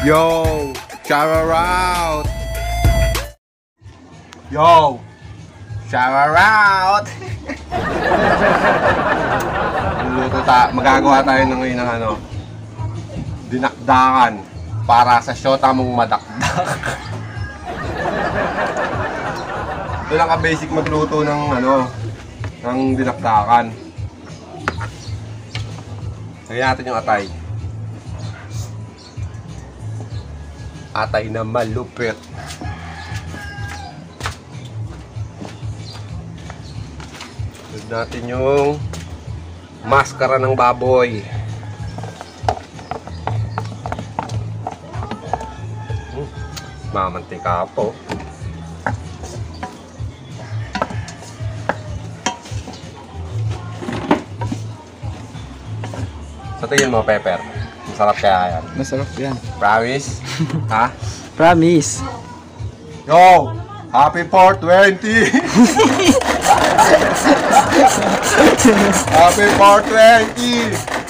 Yo! Shower out! Yo! Shower out! Luluto ta, magagawa tayo ng ngayon ng ano, dinakdakan para sa shota mong madakdak. Ito lang ka-basic magluto ng ano, ng dinakdakan. Lagyan natin yung atay. Atay na malupit. Lagyan natin yung maskara ng baboy. Hmm, Mamantika po. Sa tingin mo, Pepper, masarap kaya yan. Masarap yan. Promise? ha? Promise. Yo! Happy 420! Happy 420!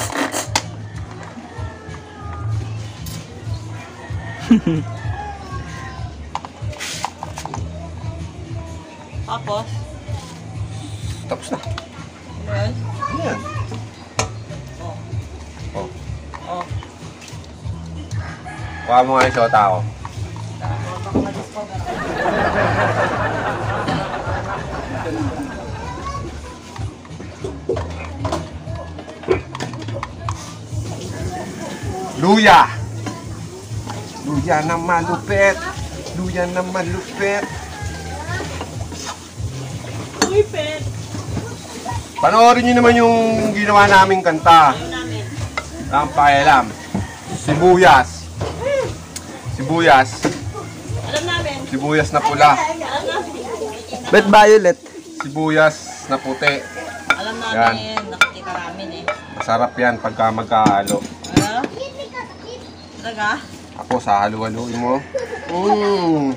Tapos, Kuha mo nga yung shota ko. Luya! Luya na malupit! Luya na malupit! Uy, pet! Panoorin nyo naman yung ginawa naming kanta. Ayaw namin. Ang pakialam. Sibuyas. Sibuyas. Alam namin. Sibuyas na pula. Alam namin. Ba't violet? Sibuyas na puti. Alam namin. Yan. Nakikita namin eh. Masarap yan pagka magkahalo. Ano? Talaga? Ako, sahalo-haluin mo. Mmm.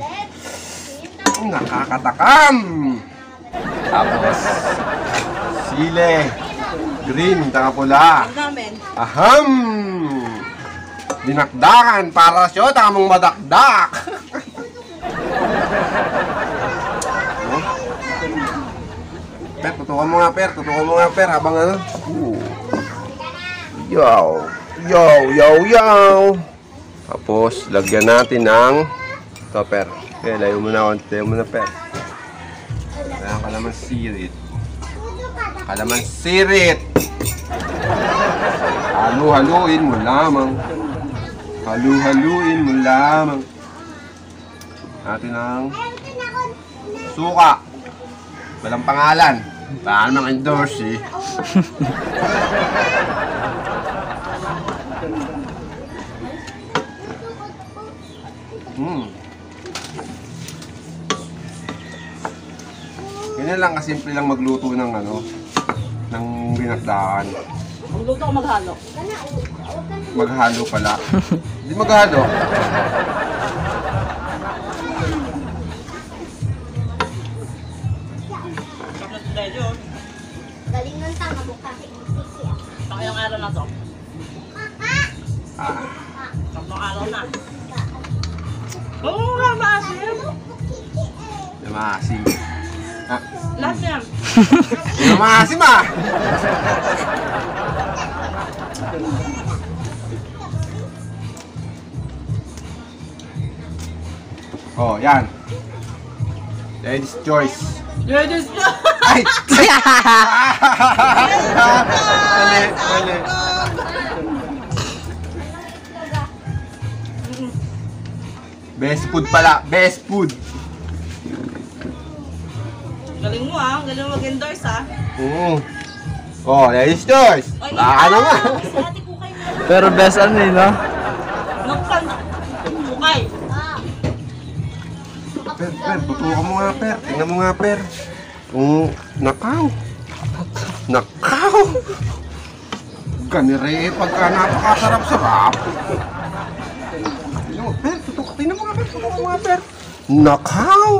Nakakatakam! Tapos, sile. Green, taka pula. Alam namin. Aham! Dinakdakan para siyo, tamang madakdak. oh. Per, tutukan mo nga, Per. Tutukan mo nga, Per, habang ano. Ooh. Yo! Yo! Yo! Yo! Tapos, lagyan natin ng ito, Per. Okay, layo mo na. Layo mo na, Per. Kaya kalaman sirit. Kalaman sirit! Halu-haluin mo lamang. Halu-haluin mo lamang. Natin ang suka. Walang pangalan. Baka namang endorse eh. Hmm. Ganyan lang kasimple lang magluto ng ano, ng binakdaan. Magluto ko maghalo. Maghalo pala. Hindi maghalo. Chocolate ready oh. Galing nun tama bukas. Pang ilang araw na to? Ah, Tatlong araw na. Oo, oh, nga maasim. namasim. Ah, Lahat yan. namasim ah! Oh, yan. Ladies choice. Ladies na! Ay! mali, mali. Best food pala. Best food. Galing mo ah. Galing mo mag-endorse ah. Oo. Oh, ladies choice. Ay, Baka naman. Pero best ano eh, no? Per, tutukan mo nga, per. Tingnan mo nga, per. Kung nakaw. Nakaw. Ganire, pagka napakasarap-sarap. Per. Tutukan, tingnan mo nga, per. Tutukan mo nga, per. Nakaw.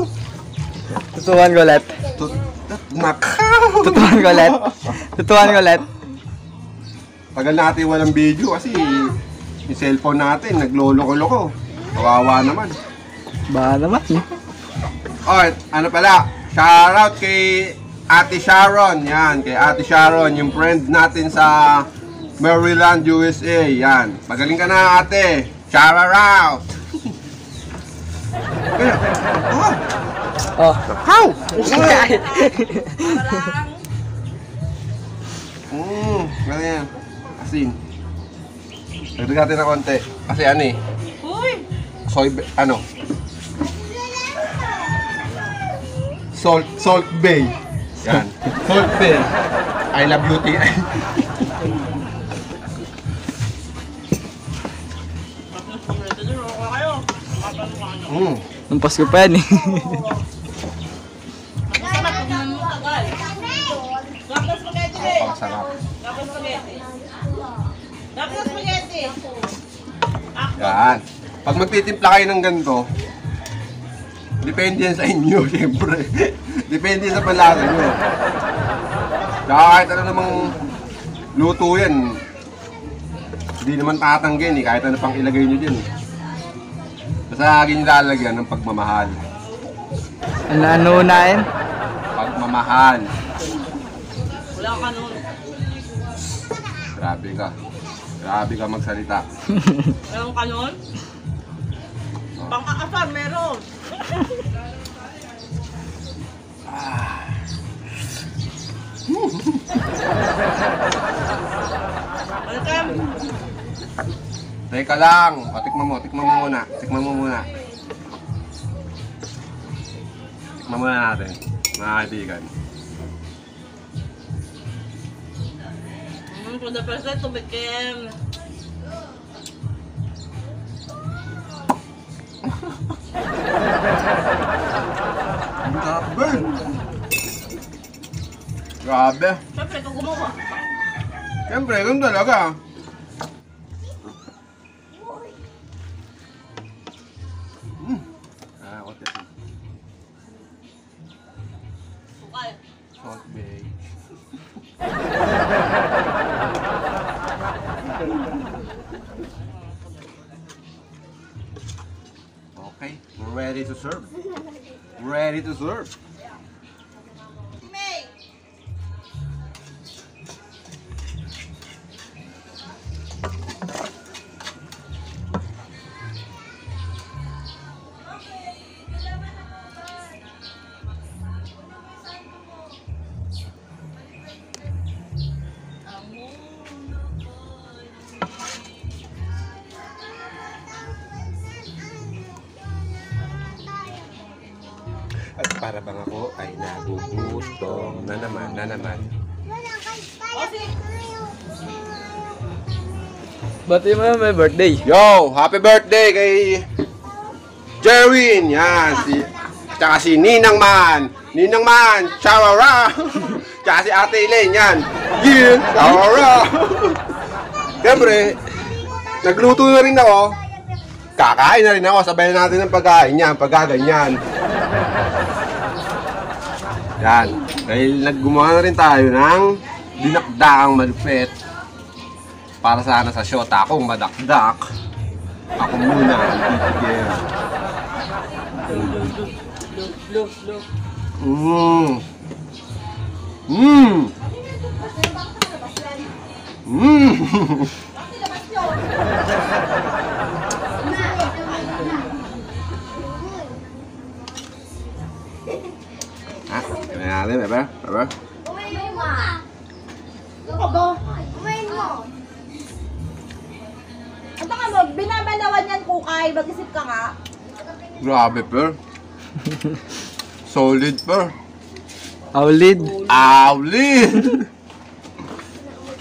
Tutuan ko ulit. Tut, nakaw. Tutuan ko ulit. Tutuan ko ulit. Tagal natin walang video kasi yung cellphone natin, nagloloko-loko. Kawawa naman. Baka naman. Alright, ano pala? Shoutout kay Ate Sharon. Yan, kay Ate Sharon, yung friend natin sa Maryland, USA. Yan. Magaling ka na, ate. Shout out! Kaya, oh, Oh. how? Mm, ganun yan. Asin. Dagdag natin na konti. Kasi ano eh, Uy! soy, ano? Salt, Salt Bay. Yan. Salt Bay. I love. Makatanungan nyo. mm. Nung Pasko pa yan eh. Ang sarap. Yan. Pag magtitimpla kayo ng ganito, depende yan sa inyo, siyempre. depende sa palasa nyo. Kaya kahit ano namang luto yan, hindi naman tatanggen eh, kahit ano pang ilagay nyo dyan. Basta nyo lalagyan ng pagmamahal. Ano ano unahin? Pagmamahal. Wala ka nun. Grabe ka. Grabe ka magsalita. Meron ka nun? Pangkakasar, meron. Teka lang, o, tikman mo, tikman mo muna. Tikman mo muna. Tikman muna natin, mga kaibigan. Mm, first time, tumikim. Grabe! Grabe! Siyempre, ikaw gumawa. Siyempre, ganun talaga. Mm. Ah, what the Sukal. Salt Bay. Okay, ready to serve. Ready to serve. Para bang ako ay nagugutom na naman, na naman. Bati mo na may birthday. Yo, happy birthday kay Jerwin. Yan, si Tsaka si Ninang Man. Ninang Man, Chawara. Tsaka si Ate Elaine, yan. Yin, Chawara. Siyempre, nagluto na rin ako. Kakain na rin ako. Sabayan natin ng pagkain yan, pagkaganyan. Yan. Dahil naggumawa na rin tayo ng dinakdakang malupit. Para sana sa shota akong madakdak. Ako muna ang titigil. Mmm. Mmm. Mmm. natin, bebe. Bebe. Umayin mo. Ano ba? Umayin mo. Ang baka mo, binabalawan yan kukay, mag-isip ka nga. Grabe, per. Solid, per. Aulid. Awlin!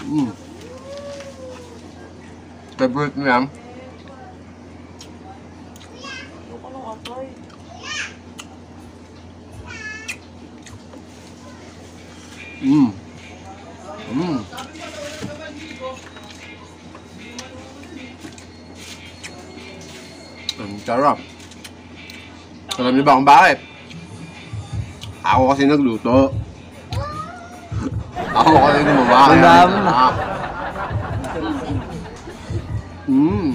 mm. Favorite mo yan? Mm. Mm. Ang sarap. Alam niyo ba kung bakit? Ako kasi nagluto. Ako kasi gumawa. Ang dami. masarap. Mmm.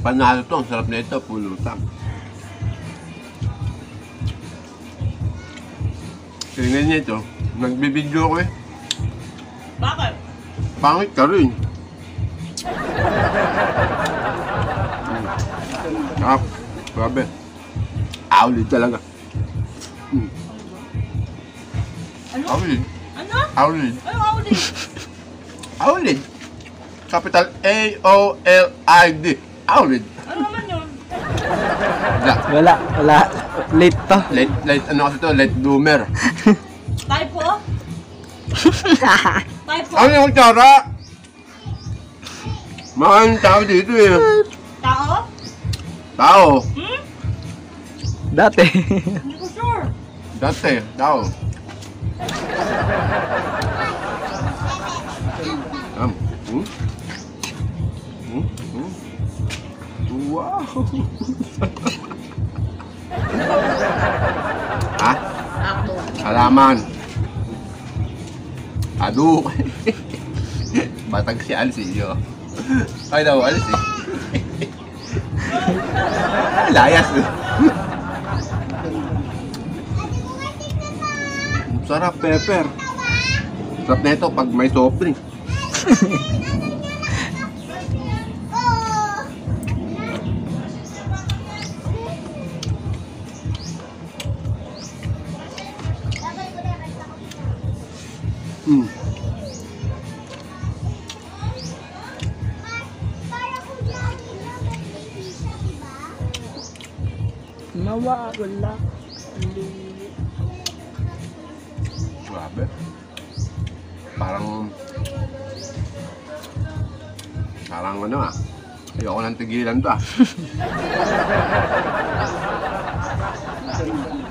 Panalo to, ang sarap na ito, pulutan. Tingnan niyo ito, nagbibideo ko eh. Bakit? Pangit ka rin. Ah, grabe. Aulit talaga. Mm. Ano? Aulit. Ano? Aulit. Ano ako din? Aulit. Capital A-O-L-I-D. Aulit. Ano naman yun? Wala. Wala, wala. Late to. Late, late, ano kasi to? Late bloomer. Typo? Typo? Ano yung tsara? Mga tao dito eh. Tao? Tao. Hmm? Dati. Hindi ko sure. Dati, tao. Um, hmm? Hmm? Hmm? Wow! Halaman. Aduk. Batag si Alice iyo. Ay daw, eh. Layas Sarap, pepper. Sarap na ito pag may soft drink. Nawa, wala. Hindi. Grabe. Parang... Parang ano ah. Ayoko nang tigilan to ah.